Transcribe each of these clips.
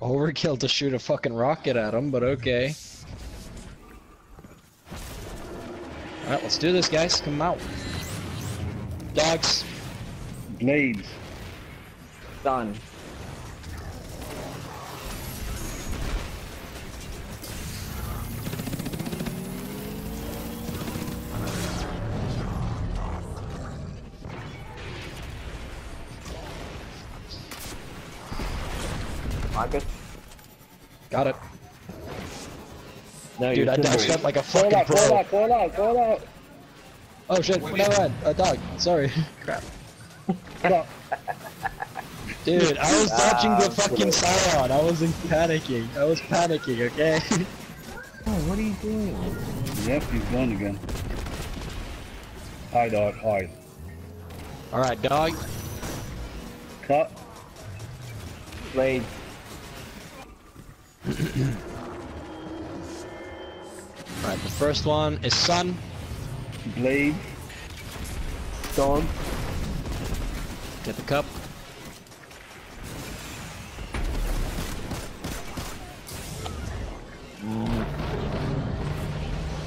Overkill to shoot a fucking rocket at him, but okay. Alright, let's do this, guys. Come out. Dogs. Blades. Done. Marcus? Got it. No, Dude, you're I too dashed up like a Call fucking out, call pro. out, call out, call out. Oh shit, never mind. A dog. Sorry. Crap. Dude, I was dodging Ah, the fucking Psion. I wasn't panicking. I was panicking, okay? Oh, what are you doing? Yep, he's gone again. Hi, dog, hi. Alright, dog. Cut. Blade. Alright, the first one is Sun. Blade. Dog. Get the cup.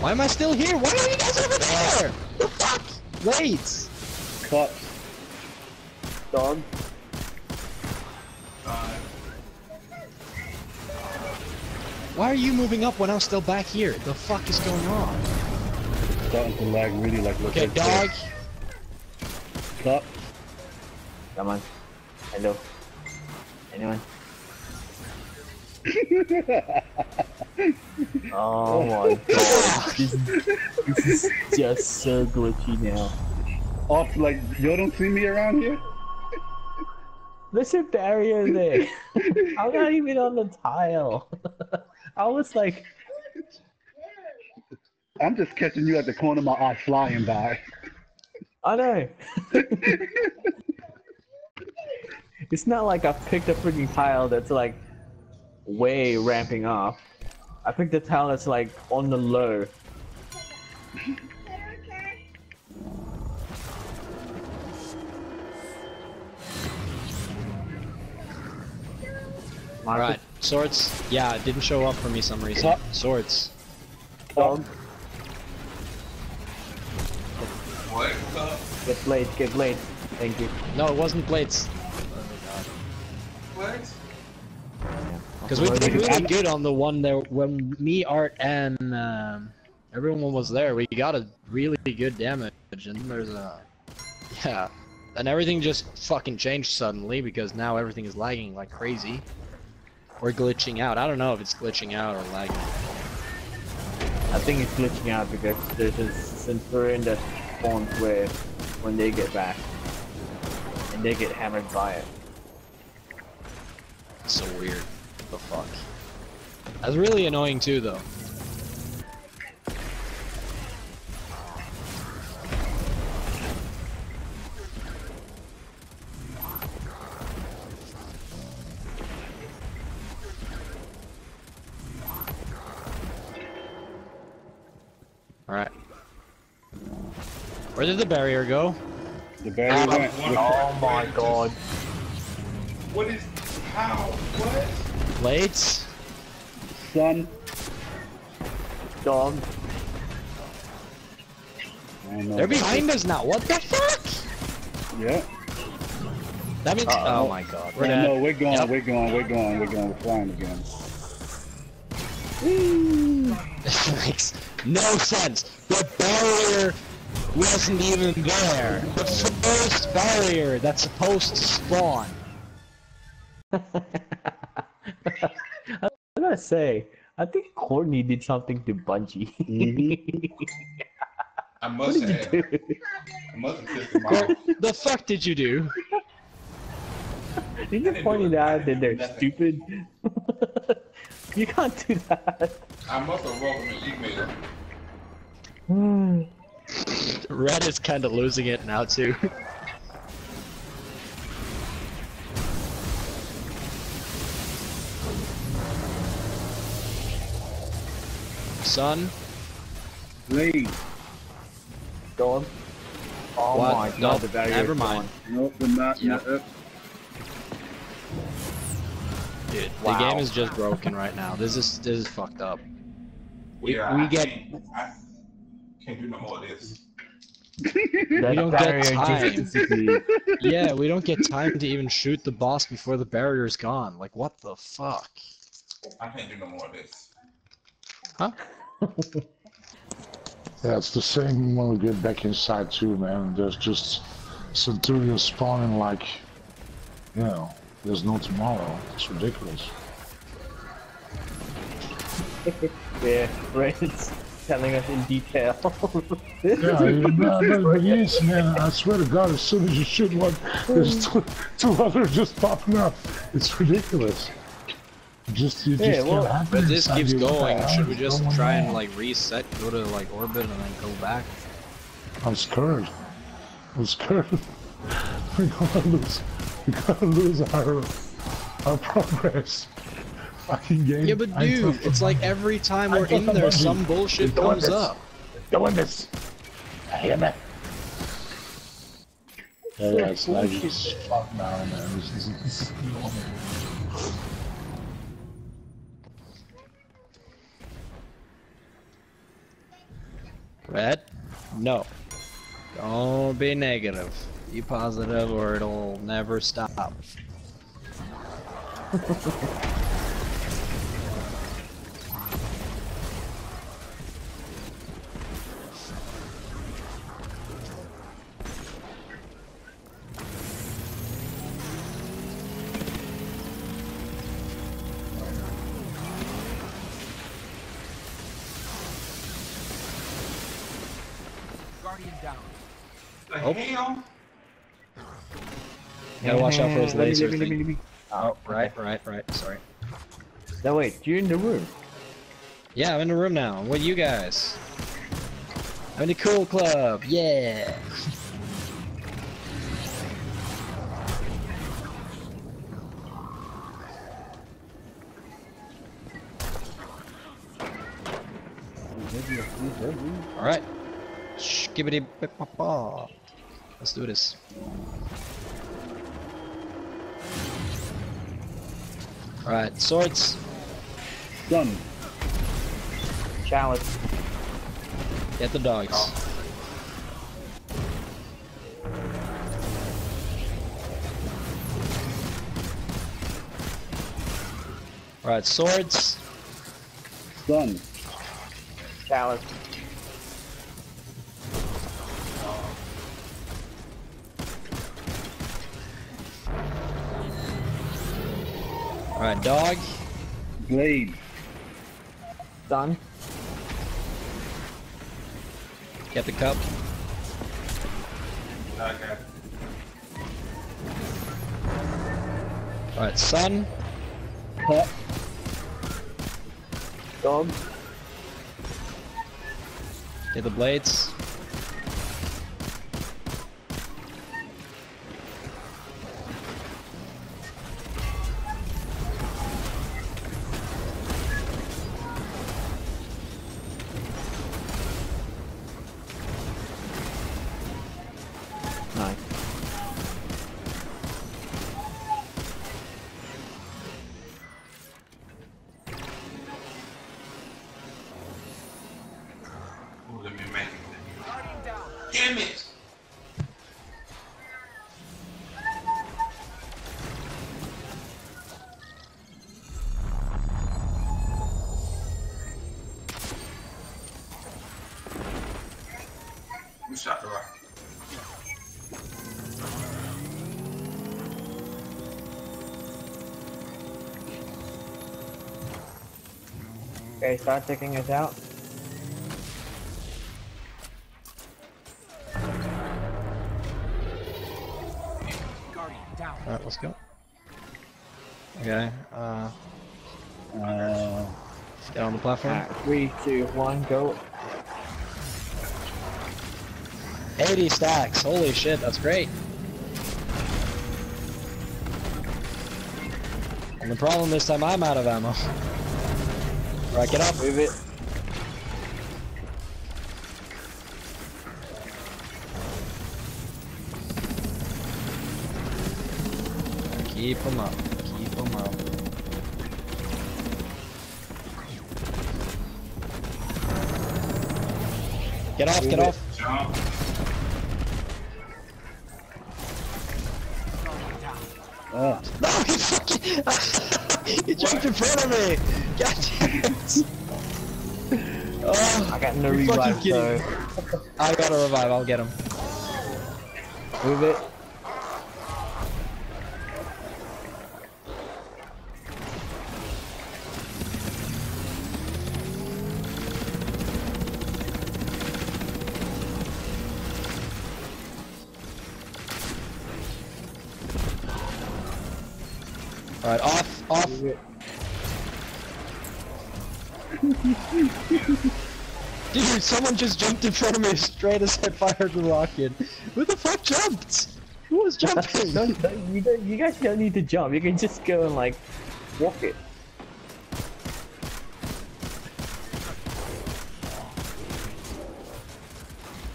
Why am I still here? Why are you guys over there? The fuck? Wait. Cut. Dog. Why are you moving up when I'm still back here? The fuck is going on? Starting to lag really like look Okay, like dog. Stop. Come on. Hello. Anyone? oh my god. This, this is just so glitchy now. Off like you don't see me around here? There's a barrier there. I'm not even on the tile. I was like, I'm just catching you at the corner of my eye flying by. I know. it's not like I picked a freaking tile that's like way ramping up. I picked a tile that's like on the low. Alright, swords. Yeah, it didn't show up for me some reason. Cut. Swords. Dog, What? Get blade, get blade. Thank you. No, it wasn't blades. what? Because we did really good on the one there when me, Art, and um, everyone was there. We got a really good damage, and there's a yeah, and everything just fucking changed suddenly because now everything is lagging like crazy. Or glitching out. I don't know if it's glitching out or lagging. I think it's glitching out because there's a Centurion that spawns where when they get back. And they get hammered by it. It's so weird. The fuck. That's really annoying too, though. Alright. Where did the barrier go? The barrier Uh, went. One- Oh my god. What is? How? What? Blades? Sun. Dog. I don't know. They're behind us now. What the fuck? Yeah. That means. Uh-oh. oh my god. We're No, no, we're going, Yep. we're going, we're going, we're going, we're flying again. makes no sense. The barrier wasn't even there. The first barrier that's supposed to spawn. I gotta say, I think Courtney did something to Bungie. Mm-hmm. I what must did have. you do? I must have pissed him off. the fuck did you do? Did you point it out that they're Nothing. stupid? You can't do that. I must have wrote him an email. Red is kind of losing it now too. Sun, Blade. Dog. Oh What? my god, Nope, the barrier never mind. gone. Nope, they're not Yeah. yet. Dude, Wow. the game is just broken right now. This is this is fucked up. We, Yeah, we I get can't- I can't do no more of this. That don't get time. yeah, we don't get time to even shoot the boss before the barrier's gone. Like what the fuck? I can't do no more of this. Huh? Yeah, it's the same when we get back inside too, man. There's just Centurions spawning like, you know, there's no tomorrow. It's ridiculous. Yeah, Brandon's telling us in detail. Yeah, you know, but, but yes, man, I swear to God, as soon as you shoot one, there's two, two others just popping up. It's ridiculous. Just, you just Yeah, well, can't happen But this keeps you. What the going. Should we just going try and like reset, go to like orbit, and then go back? I'm scared. I'm scared. We're gonna lose. We're gonna lose our our progress. Fucking game. Yeah, but dude, it's like every time we're in there, button some bullshit comes this. up. doing this. I hear that. Yeah, yeah, it's like it's fuck now, man. This is, this is Red? No. Don't be negative. Be positive or it'll never stop. Guardian The Oh. hell? You gotta watch out for his Let laser let me- let me- let me- Oh, right, right, right. Sorry. No, wait, you're in the room. Yeah, I'm in the room now. What you guys? I'm in the cool club. Yeah. All right. Skibbity bip bop bop. Let's do this. All right, swords. Sun. Chalice. Get the dogs. Oh. All right, swords. Sun. Chalice. All right, dog. Blade. Sun. Get the cup. I got All right, sun. Cut. Dog. Get the blades. Nice. Okay, start taking us out. All right, let's go. Okay. Uh, Uh, get on the platform. Alright, three, two, one, go. 80 stacks. Holy shit, that's great. And the problem this time I'm out of ammo. Rack it up. Move it. Keep them up. Keep them up. Get off, Move get it. off. Jump. Oh. No, he fucking... he jumped in front of me! Gotcha! Oh, I got no revive, so I gotta revive, I'll get him. move it. Alright, off, off. Dude, someone just jumped in front of me straight as I fired the rocket. Who the fuck jumped? Who was jumping? don't, don't, you, don't, you guys don't need to jump. You can just go and like walk it.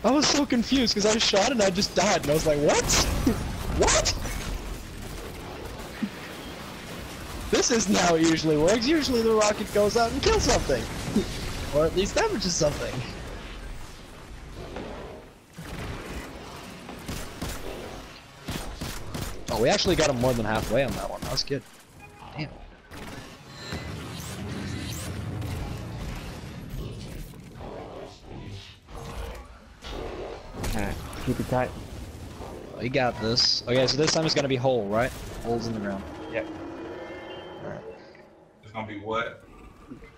I was so confused because I shot and I just died and I was like, what? what? This isn't how it usually works. Usually the rocket goes out and kills something. or at least damages something. Oh, we actually got him more than halfway on that one. That was good. Damn. Alright, keep it tight. We got this. Okay, so this time it's gonna be hole, right? Holes in the ground. Yep. It's gonna be what?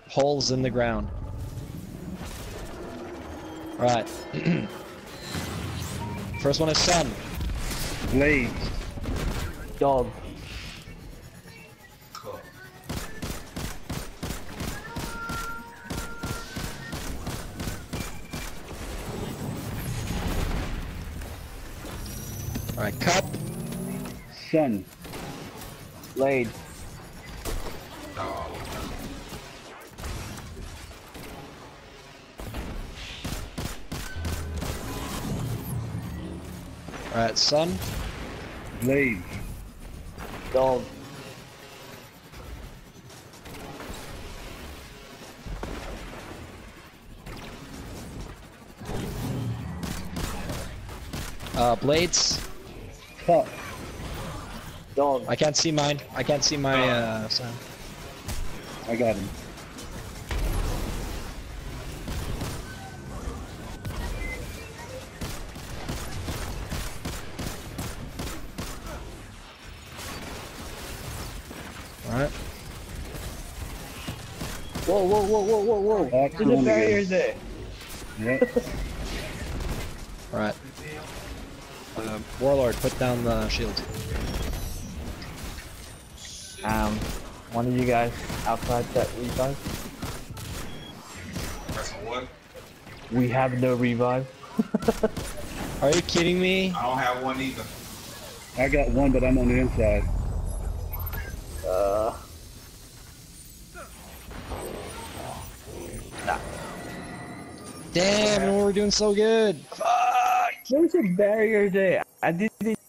Holes in the ground. Right. First one is sun. blades. Dog. Cool. Alright, cup. Sun. Blade. Alright, sun. Blades. Dog. Uh, blades. Cup. Dog. I can't see mine. I can't see my, uh, sun. I got him. Alright. Whoa, whoa, whoa, whoa, whoa, whoa. Back There's a one barrier again. there. Yep. Alright. Uh, Warlord, put down the shield. Um, one of you guys outside that revive? Pressing what? We have no revive. Are you kidding me? I don't have one either. I got one, but I'm on the inside. Uh, Damn, we were doing so good. Fuck! there's a barrier there. I didn't